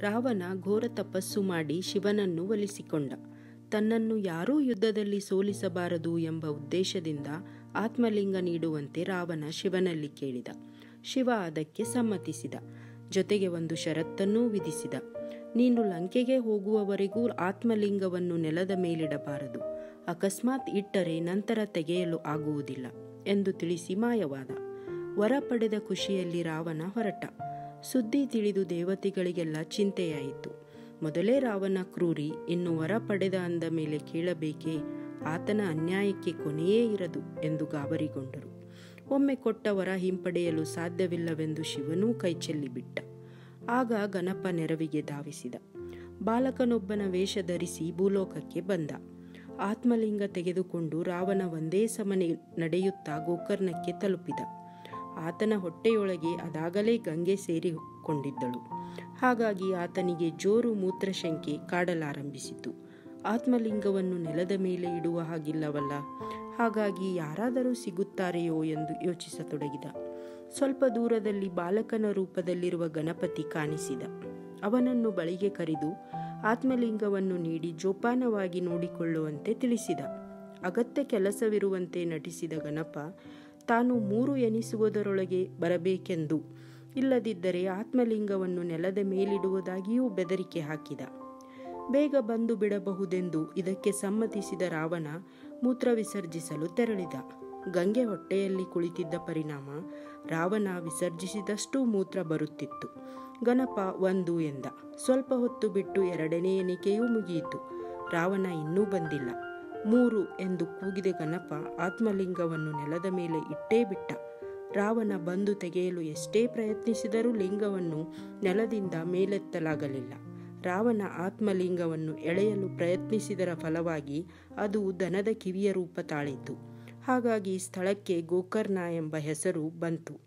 ರಾವಣ ಘೋರ ತಪಸ್ಸು ಮಾಡಿ ಶಿವನನ್ನು ಒಲಿಸಿಕೊಂಡ. ತನ್ನನ್ನು ಯಾರೂ ಯುದ್ಧದಲ್ಲಿ ಸೋಲಿಸಬಾರದು ಎಂಬ ಉದ್ದೇಶದಿಂದ ಆತ್ಮಲಿಂಗ ನೀಡುವಂತೆ ರಾವಣ ಶಿವನಲ್ಲಿ ಕೇಳಿದ. ಶಿವ ಅದಕ್ಕೆ ಸಮ್ಮತಿಸಿದ. ಜೊತೆಗೆ ಒಂದು ಷರತ್ತನ್ನೂ ವಿಧಿಸಿದ. ನೀನು ಲಂಕೆಗೆ ಹೋಗುವವರೆಗೂ ಆತ್ಮಲಿಂಗವನ್ನು ನೆಲದ ಮೇಲಿಡಬಾರದು. ಅಕಸ್ಮಾತ್ ಇಟ್ಟರೆ ನಂತರ ತೆಗೆಯಲು ಆಗುವುದಿಲ್ಲ ಎಂದು ತಿಳಿಸಿ ಮಾಯವಾದ. ವರ ಪಡೆದ ಖುಷಿಯಲ್ಲಿ ರಾವಣ ಹೊರಟ. ಸುದ್ದಿ ತಿಳಿದು ದೇವತೆಗಳಿಗೆಲ್ಲ ಚಿಂತೆಯಾಯಿತು. ಮೊದಲೇ ರಾವಣ ಕ್ರೂರಿ ಇನ್ನು ವರ ಪಡೆದ ಅಂದ ಮೇಲೆ ಕೇಳಬೇಕೇ, ಆತನ ಅನ್ಯಾಯಕ್ಕೆ ಕೊನೆಯೇ ಇರದು ಎಂದು ಗಾಬರಿಗೊಂಡರು. ಒಮ್ಮೆ ಕೊಟ್ಟ ವರ ಹಿಂಪಡೆಯಲು ಸಾಧ್ಯವಿಲ್ಲವೆಂದು ಶಿವನೂ ಕೈಚೆಲ್ಲಿಬಿಟ್ಟ ಆಗ ಗಣಪ ನೆರವಿಗೆ ಧಾವಿಸಿದ. ಬಾಲಕನೊಬ್ಬನ ವೇಷ ಧರಿಸಿ ಭೂಲೋಕಕ್ಕೆ ಬಂದ. ಆತ್ಮಲಿಂಗ ತೆಗೆದುಕೊಂಡು ರಾವಣ ಒಂದೇ ಸಮನೆ ನಡೆಯುತ್ತಾ ಗೋಕರ್ಣಕ್ಕೆ ತಲುಪಿದ. ಆತನ ಹೊಟ್ಟೆಯೊಳಗೆ ಅದಾಗಲೇ ಗಂಗೆ ಸೇರಿಕೊಂಡಿದ್ದಳು. ಹಾಗಾಗಿ ಆತನಿಗೆ ಜೋರು ಮೂತ್ರಶಂಕೆ ಕಾಡಲಾರಂಭಿಸಿತು. ಆತ್ಮಲಿಂಗವನ್ನು ನೆಲದ ಮೇಲೆ ಇಡುವ ಹಾಗಿಲ್ಲವಲ್ಲ. ಹಾಗಾಗಿ ಯಾರಾದರೂ ಸಿಗುತ್ತಾರೆಯೋ ಎಂದು ಯೋಚಿಸತೊಡಗಿದ. ಸ್ವಲ್ಪ ದೂರದಲ್ಲಿ ಬಾಲಕನ ರೂಪದಲ್ಲಿರುವ ಗಣಪತಿ ಕಾಣಿಸಿದ. ಅವನನ್ನು ಬಳಿಗೆ ಕರೆದು ಆತ್ಮಲಿಂಗವನ್ನು ನೀಡಿ ಜೋಪಾನವಾಗಿ ನೋಡಿಕೊಳ್ಳುವಂತೆ ತಿಳಿಸಿದ. ಅಗತ್ಯ ಕೆಲಸವಿರುವಂತೆ ನಟಿಸಿದ ಗಣಪ ತಾನು ಮೂರು ಎನಿಸುವುದರೊಳಗೆ ಬರಬೇಕೆಂದು. ಇಲ್ಲದಿದ್ದರೆ ಆತ್ಮಲಿಂಗವನ್ನು ನೆಲದ ಮೇಲಿಡುವುದಾಗಿಯೂ ಬೆದರಿಕೆ ಹಾಕಿದ. ಬೇಗ ಬಂದು ಬಿಡಬಹುದೆಂದು ಇದಕ್ಕೆ ಸಮ್ಮತಿಸಿದ ರಾವಣ ಮೂತ್ರ ವಿಸರ್ಜಿಸಲು ತೆರಳಿದ. ಗಂಗೆ ಹೊಟ್ಟೆಯಲ್ಲಿ ಕುಳಿತಿದ್ದ ಪರಿಣಾಮ ರಾವಣ ವಿಸರ್ಜಿಸಿದಷ್ಟು ಮೂತ್ರ ಬರುತ್ತಿತ್ತು. ಗಣಪ ಒಂದು ಎಂದ. ಸ್ವಲ್ಪ ಹೊತ್ತು ಬಿಟ್ಟು ಎರಡನೇ ಎಣಿಕೆಯೂ ಮುಗಿಯಿತು. ರಾವಣ ಇನ್ನೂ ಬಂದಿಲ್ಲ. ಮೂರು ಎಂದು ಕೂಗಿದ ಗಣಪ ಆತ್ಮಲಿಂಗವನ್ನು ನೆಲದ ಮೇಲೆ ಇಟ್ಟೇ ಬಿಟ್ಟ. ರಾವಣ ಬಂದು ತೆಗೆಯಲು ಎಷ್ಟೇ ಪ್ರಯತ್ನಿಸಿದರೂ ಲಿಂಗವನ್ನು ನೆಲದಿಂದ ಮೇಲೆತ್ತಲಾಗಲಿಲ್ಲ. ರಾವಣ ಆತ್ಮಲಿಂಗವನ್ನು ಎಳೆಯಲು ಪ್ರಯತ್ನಿಸಿದರ ಫಲವಾಗಿ ಅದು ದನದ ಕಿವಿಯ ರೂಪ ತಾಳಿತು. ಹಾಗಾಗಿ ಸ್ಥಳಕ್ಕೆ ಗೋಕರ್ಣ ಎಂಬ ಹೆಸರು ಬಂತು.